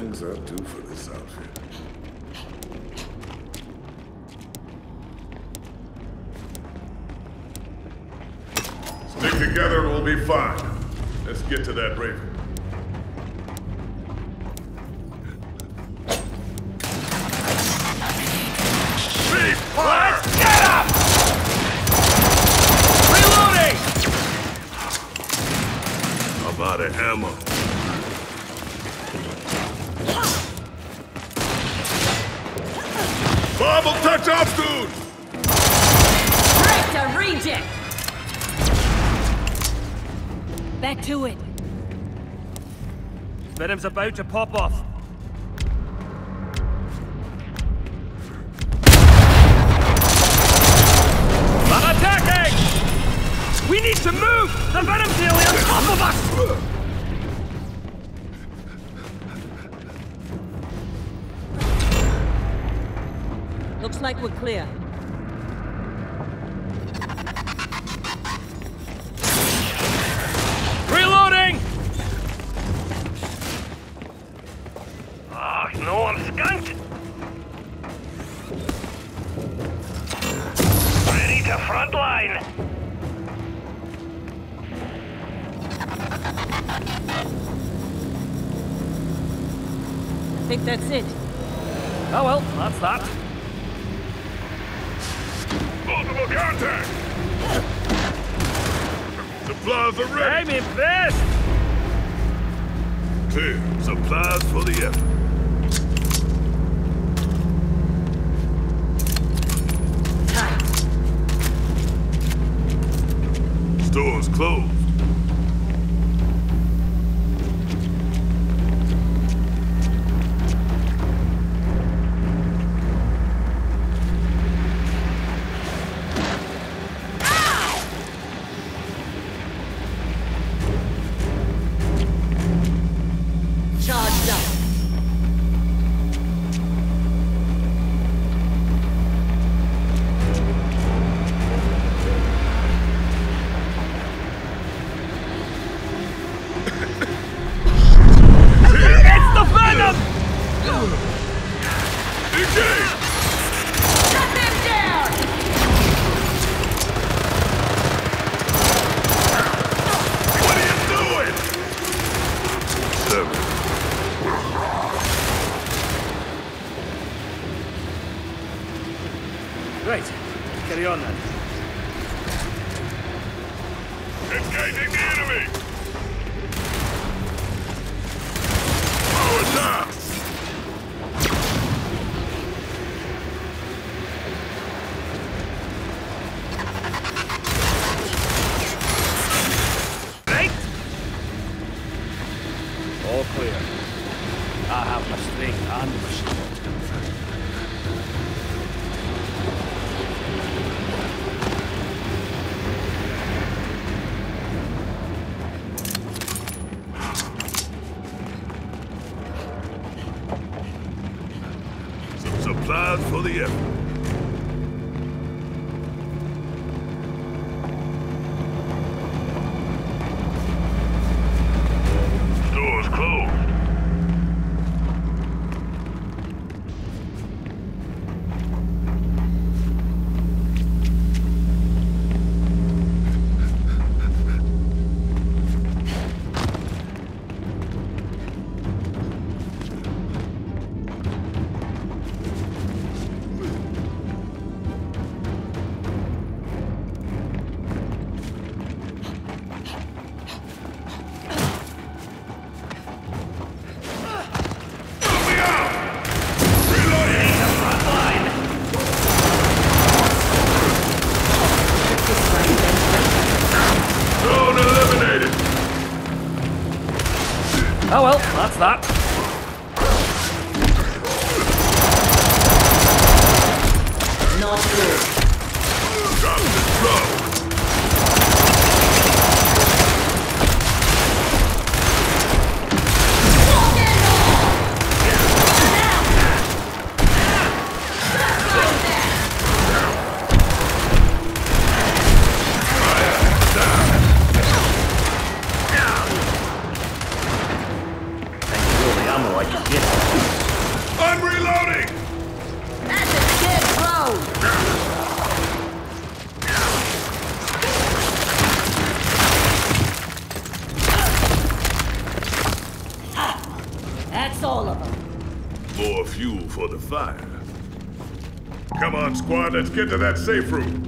things I'd do for this outfit. Stick together and we'll be fine. Let's get to that Raven. Cease Venom's about to pop off. I'm attacking! We need to move! The Venom's nearly on top of us! Looks like we're clear. Think that's it. Oh well, that's that. Multiple contact! Supplies are ready! Aiming fist! Clear. Supplies for the effort. Tight. Store's closed. Right, carry on then. Engaging the enemy! Power down! Right? All clear. I have my strength and my shield. Some That's all of them. More fuel for the fire. Come on, squad, let's get to that safe room.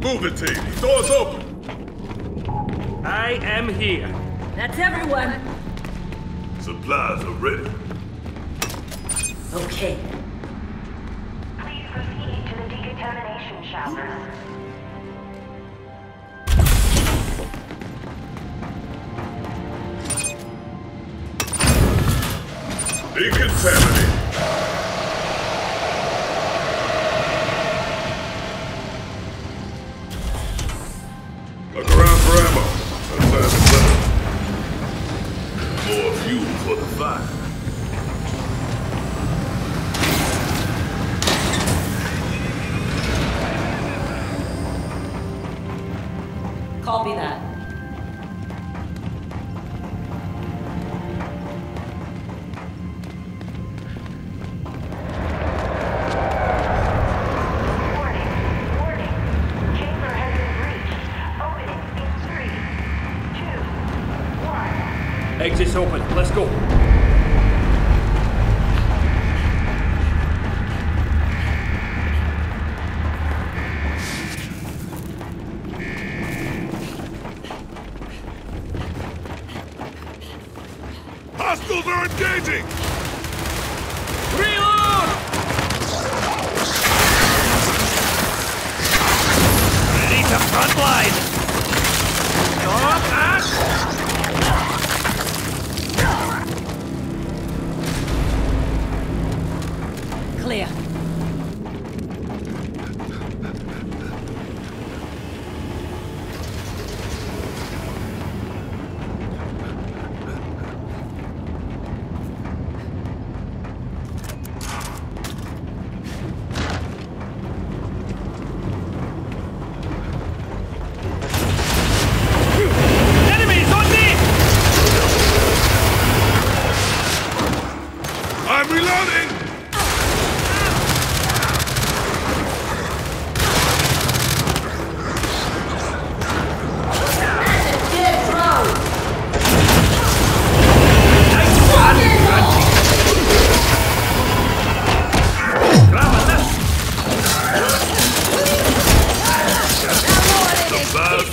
Move it, team. Doors open. I am here. That's everyone. Supplies are ready. Okay. Decontaminate. Look around for ammo. More fuel for the. Two, one. Exit's open. Let's go. Engaging! Reload! Ready to front line. Stop and...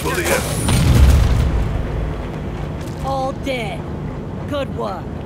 Enemy. All dead. Good work.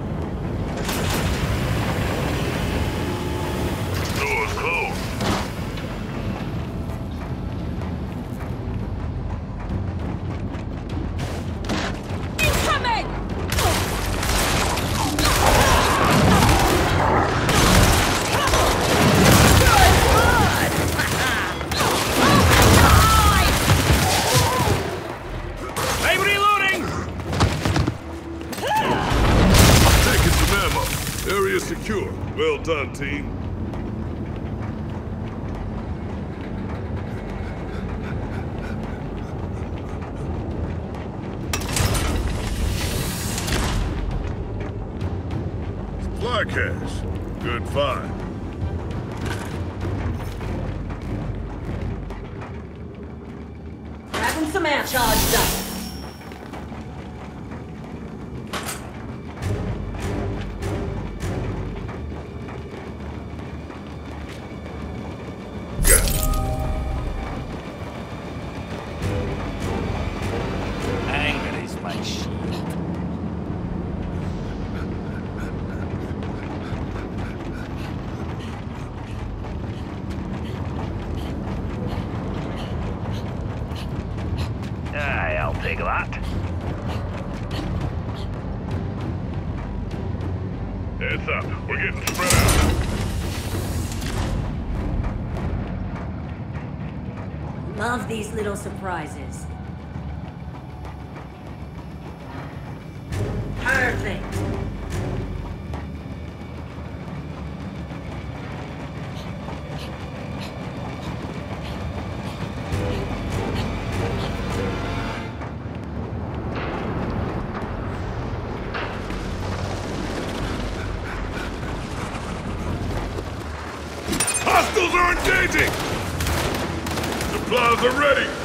Well done, team. Supply cache. Good find. Grabbing some ammo. Charged up. Take that. Heads up. We're getting spread out. Love these little surprises. Engaging! Supplies are ready!